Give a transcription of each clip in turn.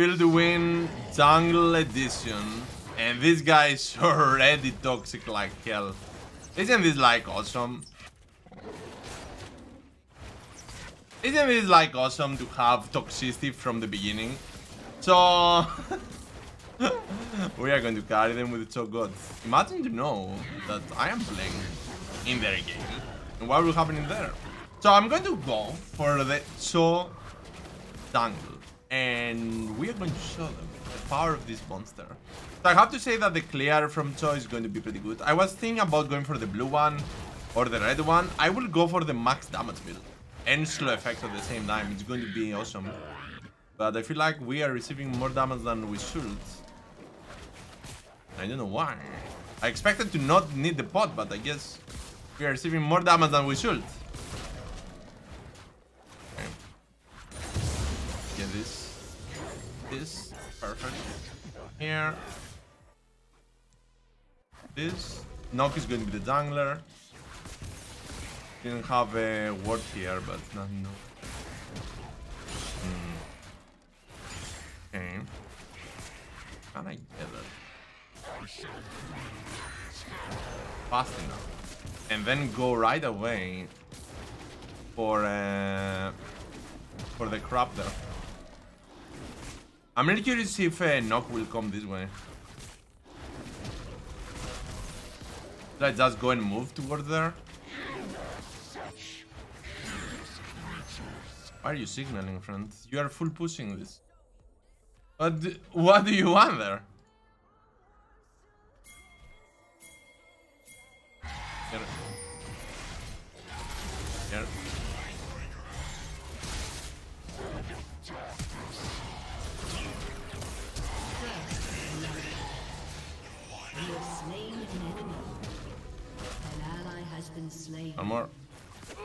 Feel win jungle edition. And this guy is already toxic like hell. Isn't this like awesome? Isn't this like awesome to have toxicity from the beginning? So we are going to carry them with the Cho'Gath. Imagine to know that I am playing in their game. And what will happen in there? So I'm going to go for the Cho jungle. And we are going to show them the power of this monster. So I have to say that the clear from Cho is going to be pretty good. I was thinking about going for the blue one or the red one. I will go for the max damage build and slow effect at the same time. It's going to be awesome. But I feel like we are receiving more damage than we should. I don't know why. I expected to not need the pot, but I guess we are receiving more damage than we should. This. Perfect. Here. This. Noc is going to be the jungler. Didn't have a ward here, but nothing. No. Hmm. Okay. Can I get it? Fast enough. And then go right away for uh, for the crab there. I'm really curious if uh, Noc will come this way. I just go and move toward there? Why are you signaling, friend? You are full pushing this. Do, what do you want there? Been slain. One more.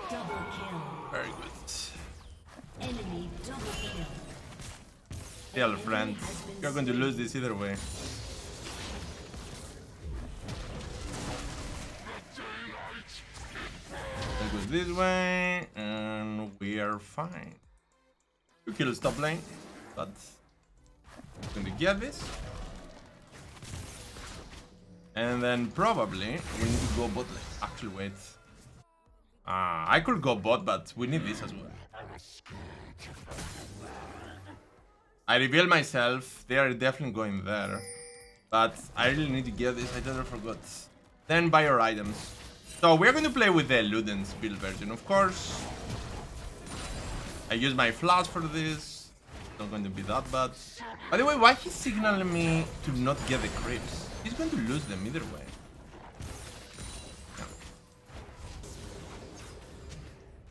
Double kill. Very good. Enemy double kill. Still, friend. You're going to lose this either way. Goes this way, and we are fine. Two kills top lane, but going to get this. And then probably we need to go bot. Actually, wait. Ah, I could go bot, but we need this as well. I reveal myself. They are definitely going there. But I really need to get this. I totally forgot. Then buy your items. So we're going to play with the Luden's build version, of course. I use my flash for this. Not going to be that bad. By the way, why he's signaling me to not get the creeps? He's going to lose them either way.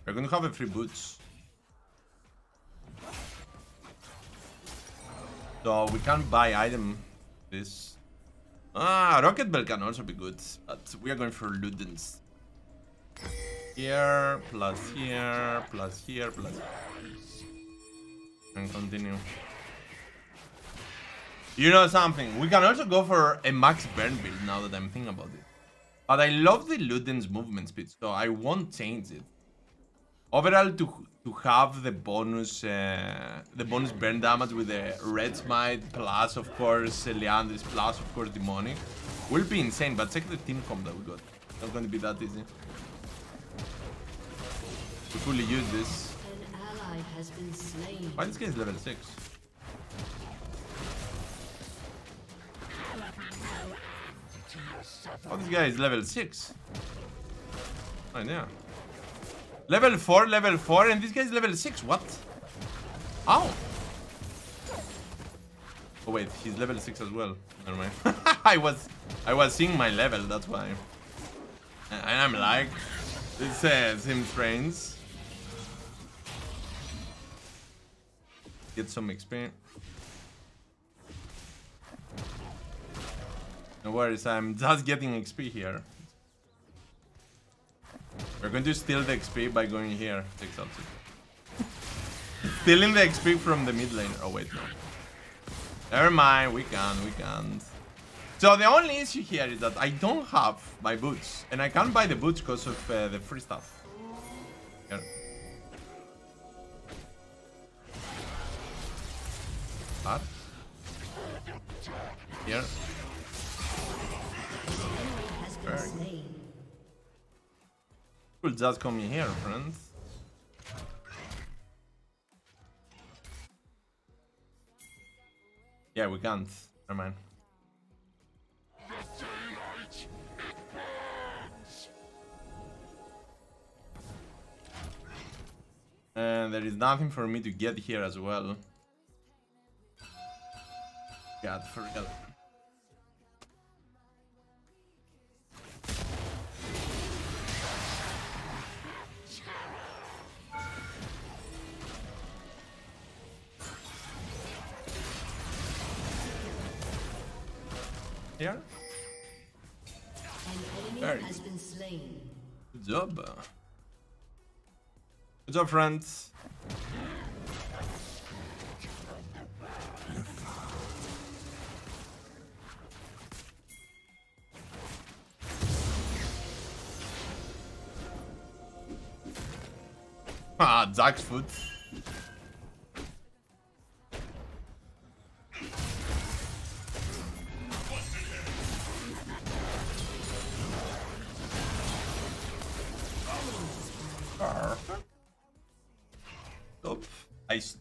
We're going to have a free boots. So we can buy item this. Ah, Rocketbelt can also be good, but we are going for Luden's. Here, plus here, plus here, plus And continue. You know something? We can also go for a max burn build now that I'm thinking about it. But I love the Luden's movement speed, so I won't change it. Overall, to to have the bonus uh, the bonus burn damage with the red smite plus of course Liandry's plus of course demonic will be insane. But check the team comp that we got. Not going to be that easy. To fully use this. An ally has been slain. Why this guy is level six? Oh, this guy is level 6. Oh, yeah. Level 4, level 4, and this guy is level 6. What? How? Oh, wait, he's level 6 as well. Never mind. I was I was seeing my level, that's why. And I'm like, this uh, seems strange. Get some XP. Worries, I'm just getting XP here. We're going to steal the XP by going here. Takes out Stealing the XP from the mid lane. Oh wait, no. Never mind, we can, we can't. So the only issue here is that I don't have my boots. And I can't buy the boots because of uh, the free stuff. Here. Here. We'll just come in here, friends. Yeah, we can't. Never mind. And there is nothing for me to get here as well. God, forgot. Here? Very has been slain. Good job. Good job, friends. Ah, Zack's foot.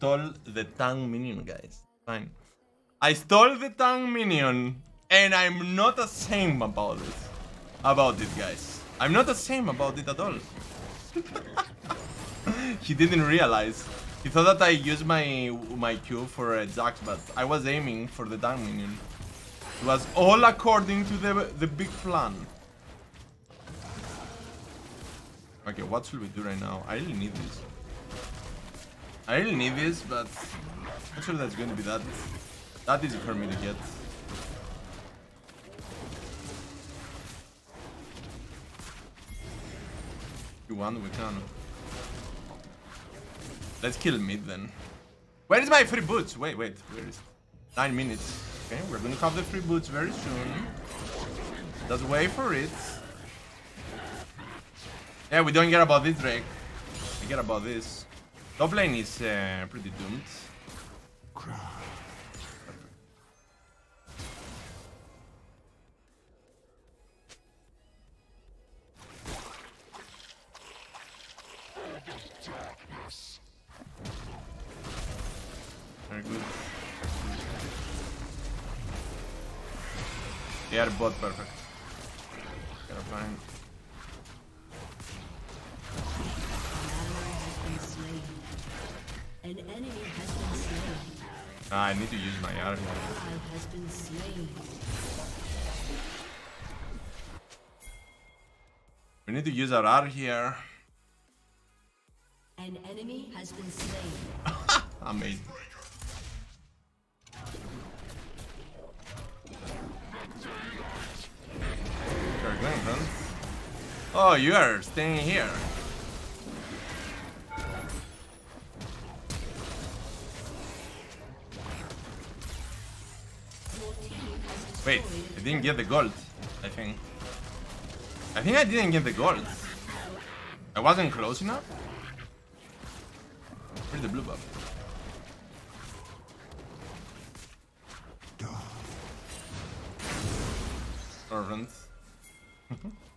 Stole the tank minion, guys. Fine. I stole the tank minion, and I'm not ashamed about it. About it, guys. I'm not ashamed about it at all. he didn't realize. He thought that I used my my Q for uh, Jax, but I was aiming for the tank minion. It was all according to the the big plan. Okay, what should we do right now? I really need this. I really need this, but I'm not sure that's going to be that that easy for me to get. You want, we can. Let's kill mid then. Where is my free boots? Wait, wait, where is Nine minutes. Okay, we're gonna have the free boots very soon. Just wait for it. Yeah, we don't care about this, Drake. We care about this. Top lane is uh, pretty doomed. Very good. They are both perfect. I need to use my R here. Ally has been slain. We need to use our R here. An enemy has been slain. Amazing. You're going, friend. Oh, you are staying here. Wait, I didn't get the gold. I think. I think I didn't get the gold. I wasn't close enough. Where's the blue buff? Servant.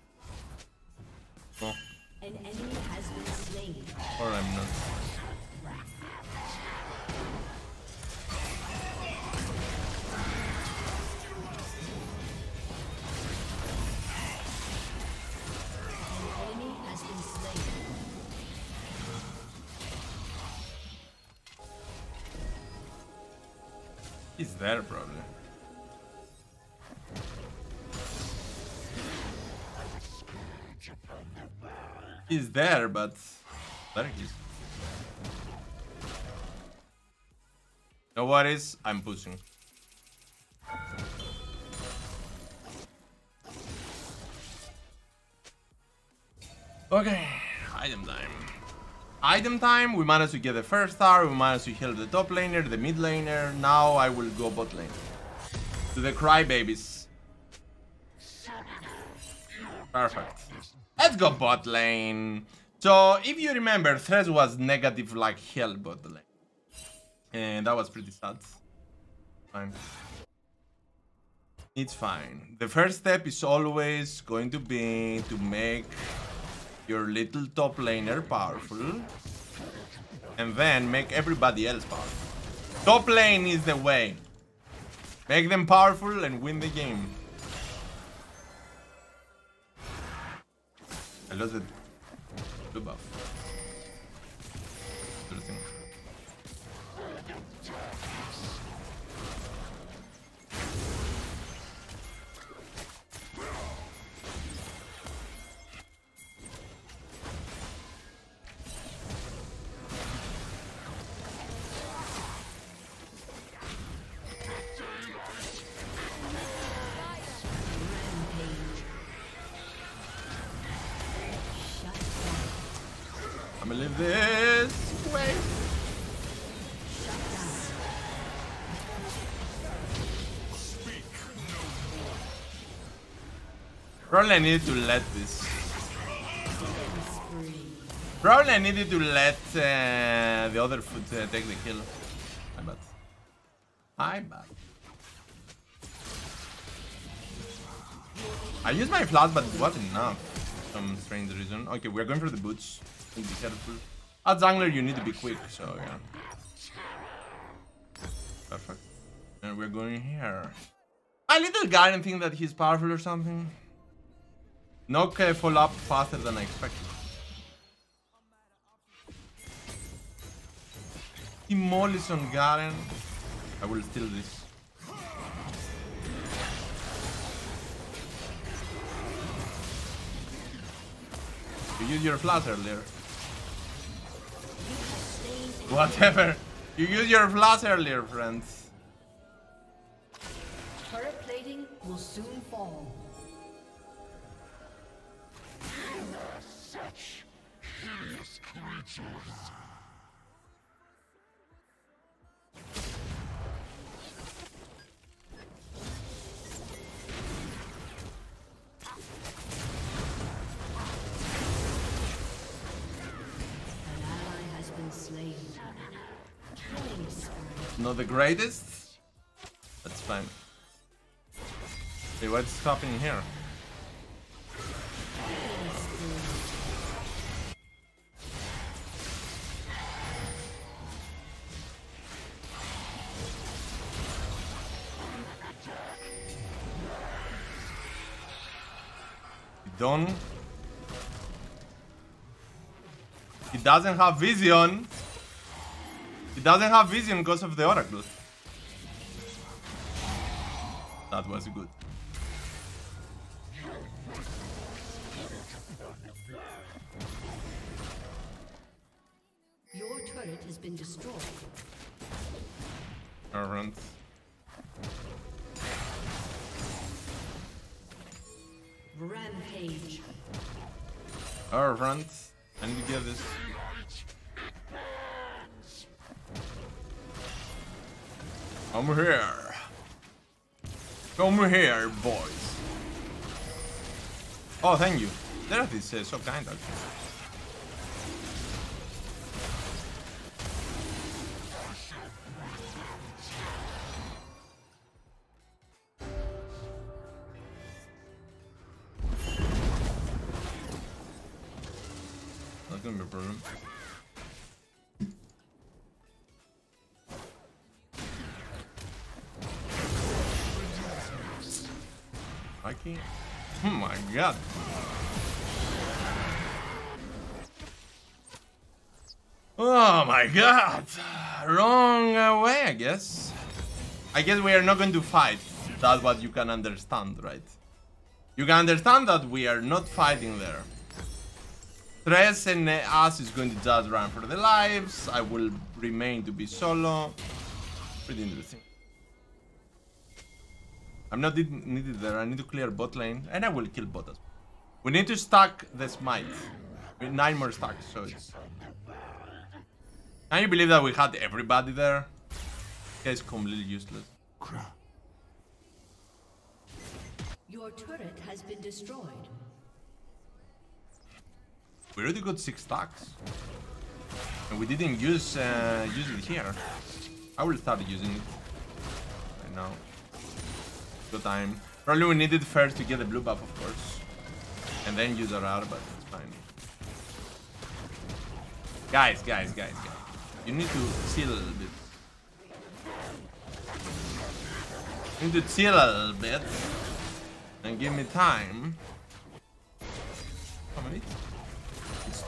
He's there probably. He's there, but there he is. No worries, I'm pushing. Okay. Item time, we managed to get the first star, we managed to heal the top laner, the mid laner, now I will go bot lane. To the crybabies. Perfect. Let's go bot lane. So, if you remember, Thresh was negative like hell bot lane. And that was pretty sad. fine. It's fine. The first step is always going to be to make your little top laner powerful. And then make everybody else powerful. Top lane is the way. Make them powerful and win the game. I lost the blue buff. Probably I needed to let this. Probably I needed to let uh, the other foot uh, take the kill. I bet. I bet. I used my flash, but it wasn't enough. for Some strange reason. Okay, we're going for the boots. Be careful. As jungler, you need to be quick, so yeah. Perfect. And we're going here. My little guy didn't think that he's powerful or something. Uh, fall up faster than I expected. Demolish on Garen. I will steal this. You used your flash earlier. Whatever. You use your flash earlier, friends. Turret plating will soon fall. Spree. Not the greatest. That's fine. Hey, what's happening here? Don. He doesn't have vision. He doesn't have vision because of the oracle. That was good. Your turret has been destroyed. Alright. Rampage. Alright. I need to get this. Come here. Come here, boys. Oh, thank you. That is uh, so kind, actually. Not be a problem. I can't. Oh my god. Oh my god. Wrong way, I guess. I guess we are not going to fight. That's what you can understand, right? You can understand that we are not fighting there. Thresh and us is going to just run for the lives. I will remain to be solo. Pretty interesting. I'm not needed there. I need to clear bot lane, and I will kill bot. as- We need to stack the smite. Nine more stacks, so it's. Can you believe that we had everybody there? This guy's completely useless. Your turret has been destroyed. We already got six stacks, and we didn't use uh, use it here. I will start using it. Right now. Good time. Probably we needed first to get the blue buff, of course. And then use our but it's fine. Guys, guys, guys, guys. You need to chill a little bit. You need to chill a little bit. And give me time. How many?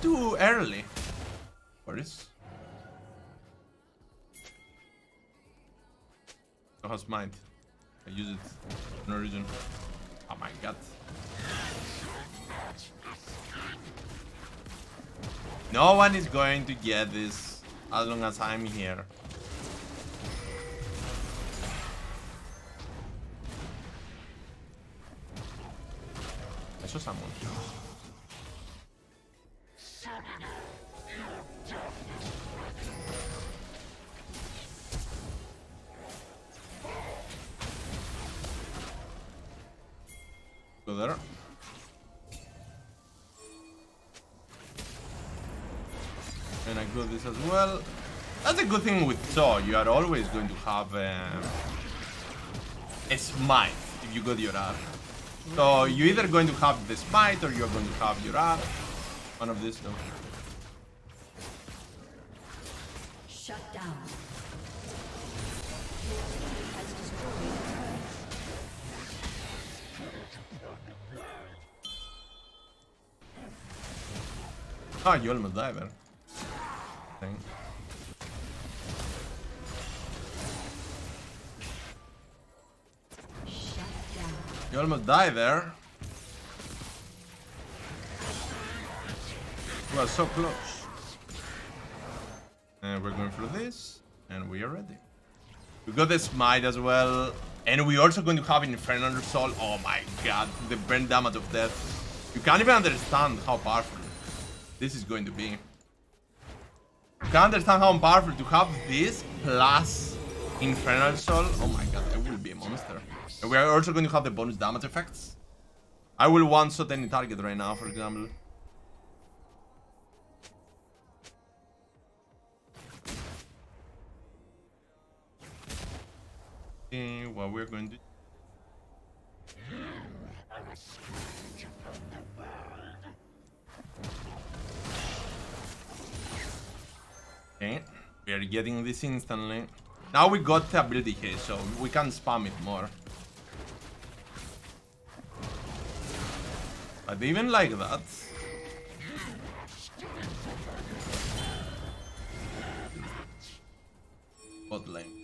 Too early. For this. Oh, smite. I use it for no reason. Oh my god. No one is going to get this as long as I'm here. I saw someone. Go there. And I got this as well. That's a good thing with Saw. You are always going to have um, a smite if you got your R. So you're either going to have the smite or you're going to have your R. One of these, though. Ah, you almost died there. You almost died there. You are so close. And we're going for this, and we are ready. We got the smite as well, and we're also going to have Infernal Soul. Oh my god, the burn damage of death. You can't even understand how powerful this is going to be. You can't understand how powerful to have this plus Infernal Soul. Oh my god, I will be a monster. And we are also going to have the bonus damage effects. I will one-shot any target right now, for example. See what we're going to do. Okay, we are getting this instantly. Now we got the ability here, so we can spam it more. But even like that... Bot lane.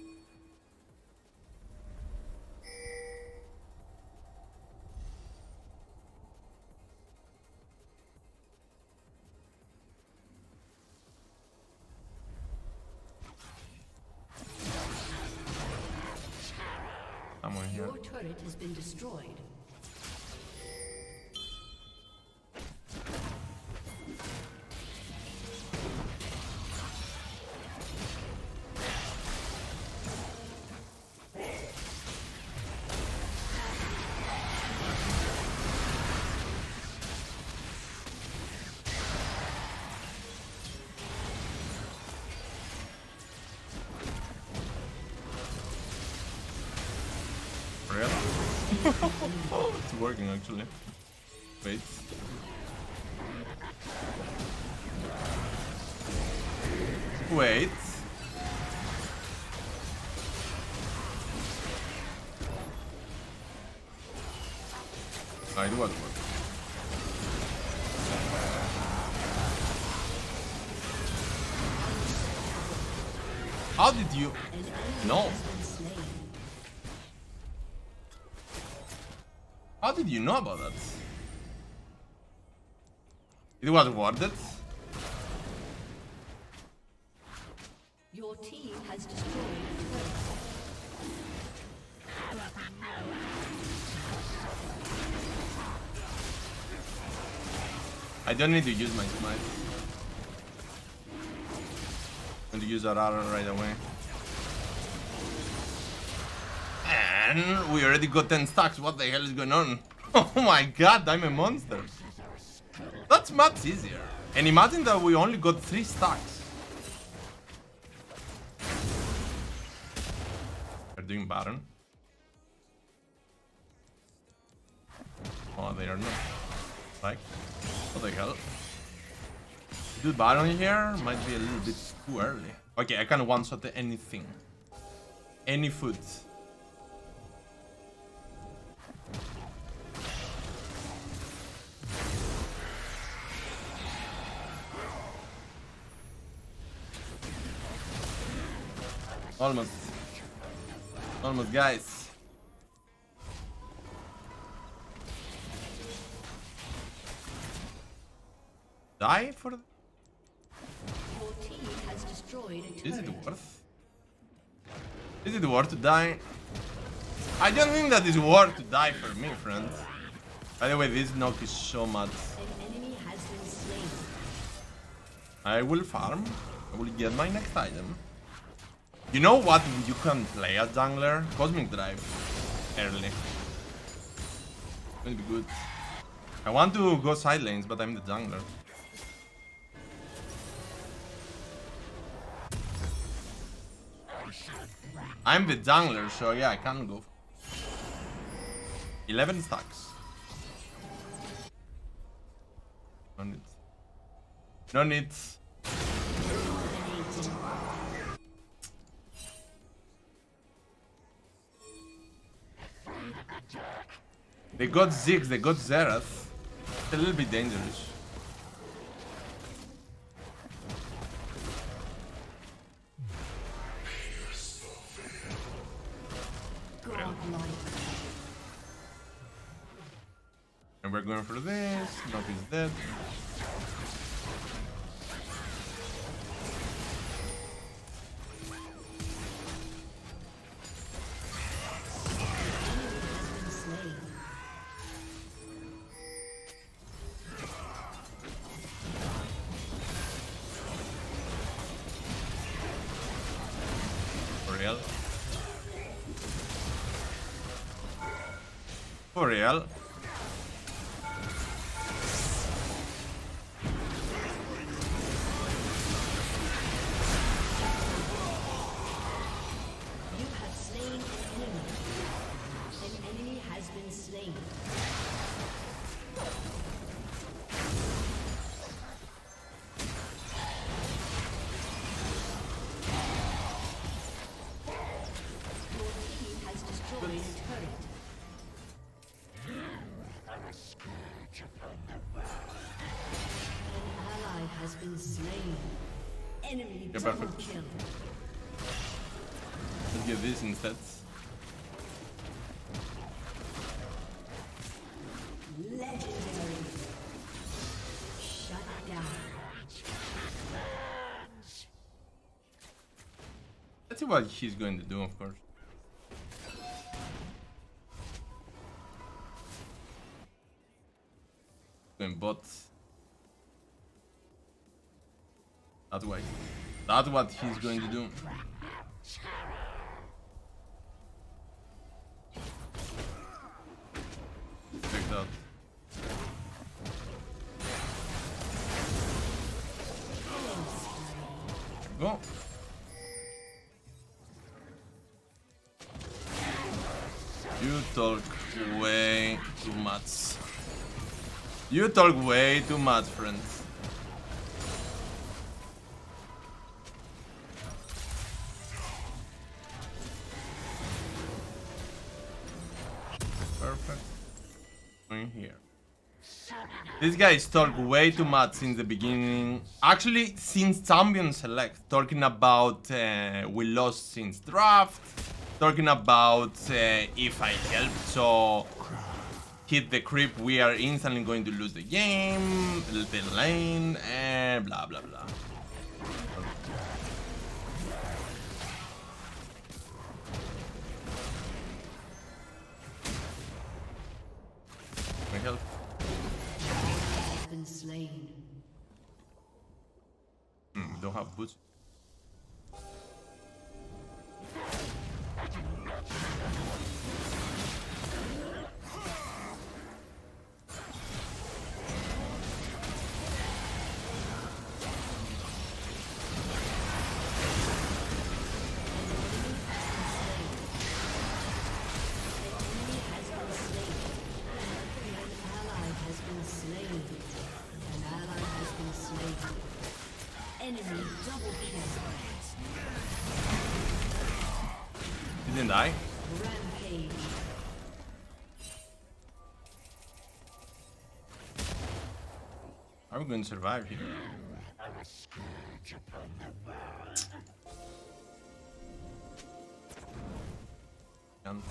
Been destroyed. Working actually. Wait. Wait. I do what work. How did you? No. Did you know about that? It was worth it. Your team has destroyed. I don't need to use my smite. I'm going to use that arrow right away. And we already got 10 stacks. What the hell is going on? Oh my god, I'm a monster. That's much easier. And imagine that we only got 3 stacks. They're doing Baron. Oh, they are not. Like, what the hell? Do Baron here might be a little bit too early. Okay, I can one-shot anything. Any food. Almost. Almost, guys. Die for... Your team has destroyed a turret. Is it worth? Is it worth to die? I don't think that is worth to die for me, friends. By the way, this Noc is so mad. An enemy has been slain. I will farm. I will get my next item. You know what you can play as jungler? Cosmic Drive. Early. To be good. I want to go side lanes, but I'm the jungler. I'm the jungler, so yeah, I can go. 11 stacks. No need. No need. They got Ziggs, they got Xerath. It's a little bit dangerous. And we're going for this. Noc is dead. Has been slain. Enemy Yeah, double perfect. kill. Let's get this instead. Legendary. Shut down. Let's see what he's going to do, of course. Going bot. Way. That's what he's going to do. Check that. Go. You talk way too much. You talk way too much, friends. Perfect. In here. These guys talk way too much since the beginning. Actually, since Champion Select, talking about uh, we lost since draft, talking about uh, if I help, so hit the creep, we are instantly going to lose the game, the lane, and blah blah blah. Slain. Hmm, don't have boots. Enemy double kill. Didn't I? Are we going to survive here? Done.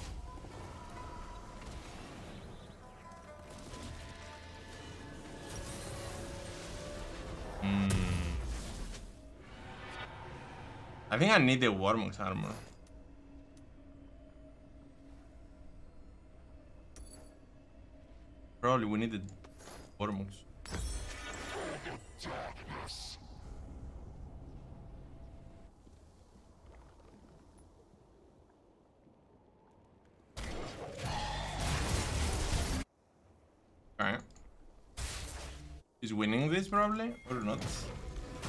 I think I need the Warmog's armor. Probably we need the Warmog's. Alright. Is winning this probably or not?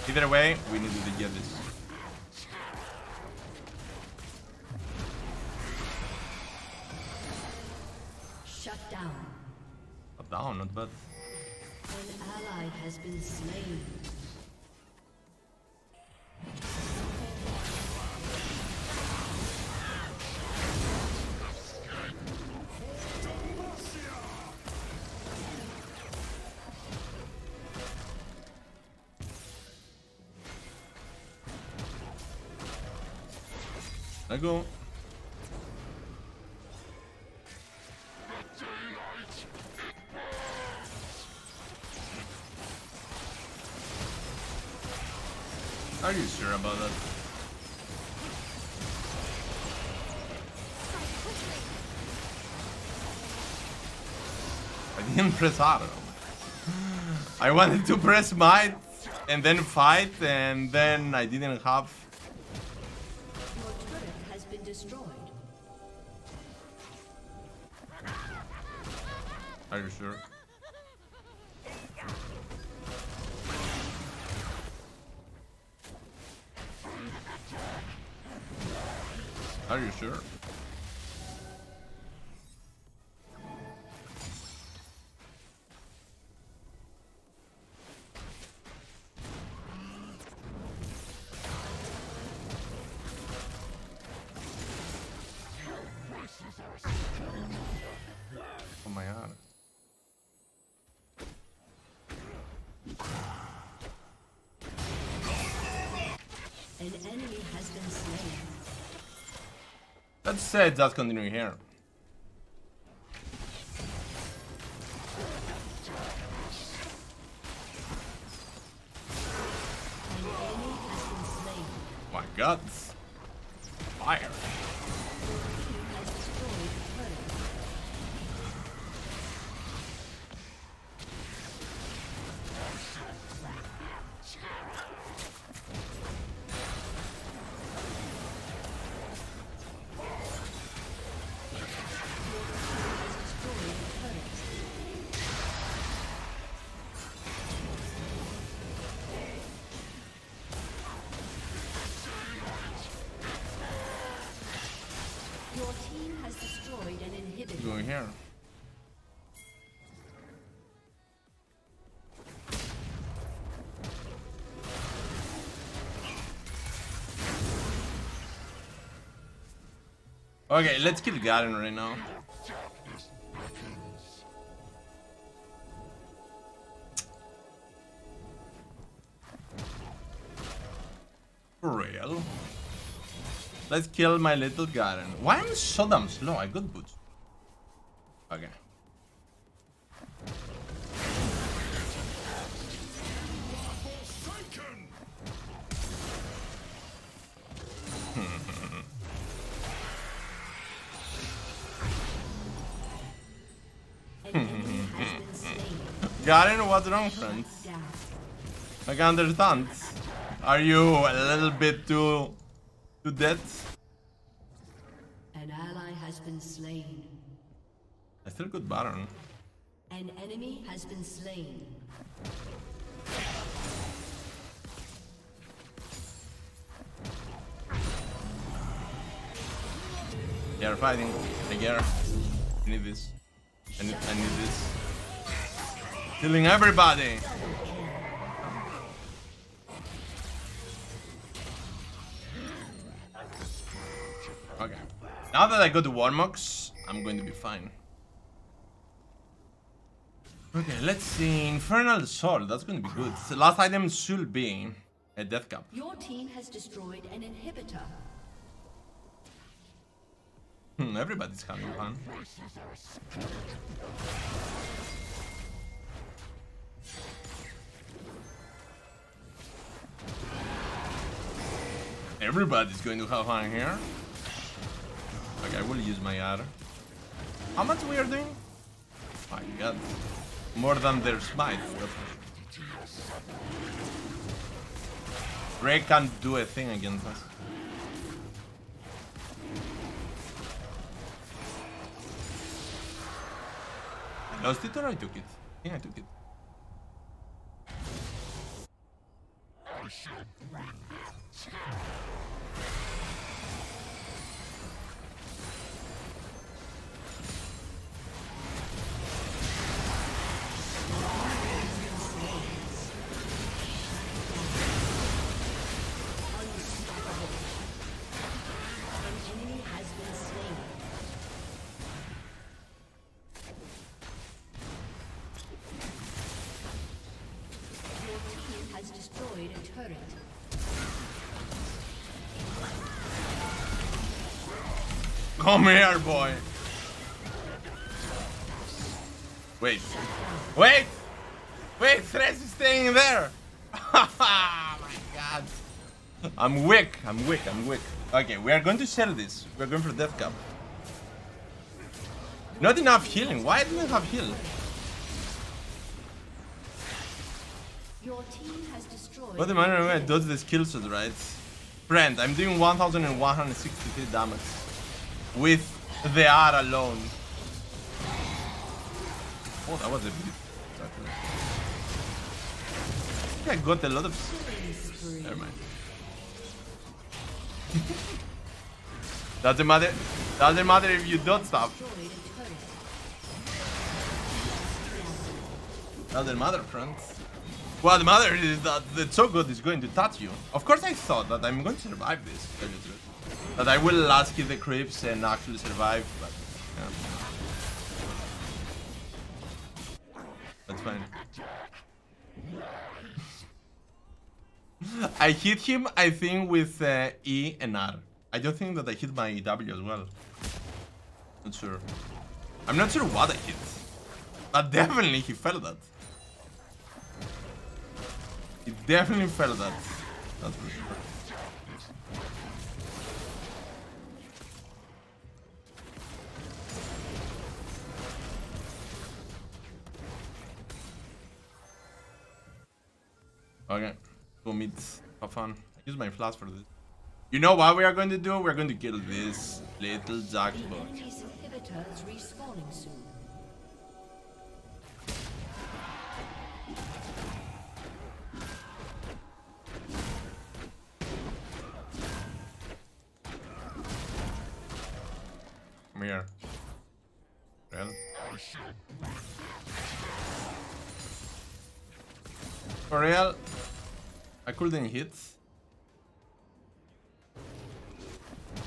Either way, we need to get this. Shut down. Up down, not bad. An ally has been slain. I go. About that? I didn't press R. I wanted to press might and then fight and then I didn't have. Are you sure? Are you sure? Say just continue here. Has destroyed an inhibitor. Going here. Okay, let's kill Garen right now. Let's kill my little Garen. Why am I so damn slow? I got boots. Okay. Garen, what's wrong, friends? I can understand. Are you a little bit too... too dead? An ally has been slain. I still got Baron. An enemy has been slain. They are fighting. I care. I need this. I need, I need this. Killing everybody! Now that I got the Warmog's, I'm going to be fine. Okay, let's see. Infernal Sword, that's going to be good. The last item should be a Death Cap. Your team has destroyed an inhibitor. Hmm, everybody's having fun. Everybody's going to have fun here. Okay, I will use my R. How much we are doing? My god. More than their smite. Ray can't do a thing against us. I lost it or I took it? Yeah, I took it. An Come here, boy. Wait. Wait! Wait, Thresh is staying there! oh my god. I'm weak, I'm weak, I'm weak. Okay, we are going to sell this. We're going for Death Cap. Not enough healing. Why didn't I have heal? Your team has destroyed. What the matter I dodge the skill shot, right? Friend, I'm doing 1163 damage. With the R alone. Oh, that was a bit. I I got a lot of. Never mind. doesn't matter. Doesn't matter if you don't stop. Doesn't matter, friends. What matters is that the Cho'Gath is going to touch you. Of course, I thought that I'm going to survive this. That I will last hit the creeps and actually survive, but yeah. That's fine. I hit him, I think, with uh, E and R. I don't think that I hit my W as well. Not sure. I'm not sure what I hit. But definitely he felt that. He definitely felt that. That's for sure. Okay, two mids. Have fun. Use my flash for this. You know what we are going to do? We're going to kill this little The jackpot. enemy's inhibitor is respawning soon. Come here. Well. For real, I couldn't hit.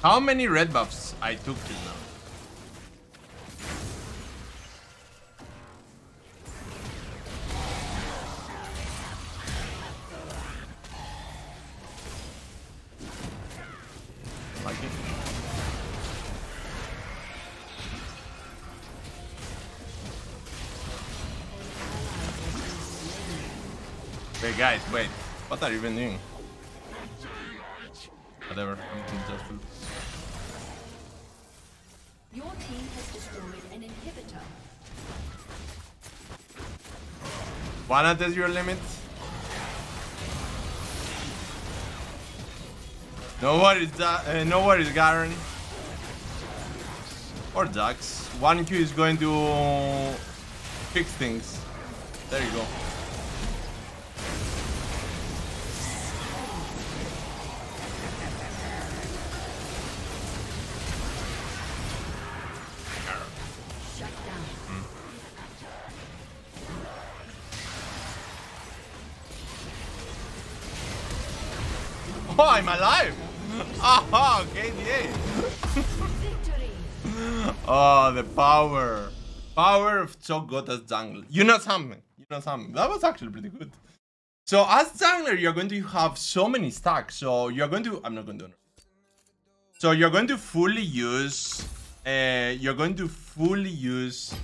How many red buffs I took till now? Guys, wait. What are you even doing? Whatever, I'm just food. Your team has destroyed an inhibitor. Wanna test your limits? No worries, uh, no worries, Garen. Or Jax. One Q is going to fix things. There you go. Power. Power of Cho'Gath as jungle. You know something. You know something. That was actually pretty good. So as jungler, you're going to have so many stacks. So you're going to... I'm not going to... So you're going to fully use... Uh, you're going to fully use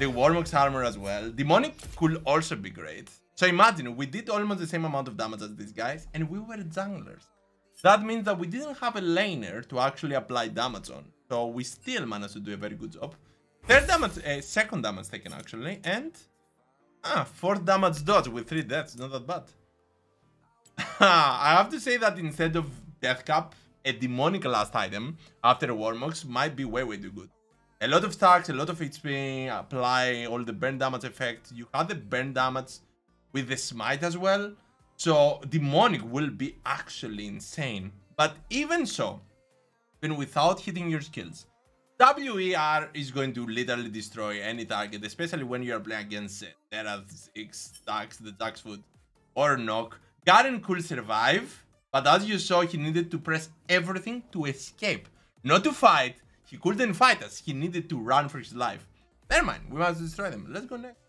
the Warmog's armor as well. Demonic could also be great. So imagine, we did almost the same amount of damage as these guys, and we were junglers. That means that we didn't have a laner to actually apply damage on. So we still managed to do a very good job. Third damage, uh, second damage taken actually, and ah, fourth damage dodge with three deaths, not that bad. I have to say that instead of death cap, a demonic last item after Warmog's might be way way too good. A lot of stacks, a lot of HP, apply all the burn damage effect. You have the burn damage with the smite as well. So demonic will be actually insane. But even so, even without hitting your skills, WER is going to literally destroy any target, especially when you are playing against Terra 6, Jax, the Jax Food, or Noc. Garen could survive, but as you saw, he needed to press everything to escape. Not to fight, he couldn't fight us, he needed to run for his life. Never mind, we must destroy them. Let's go next.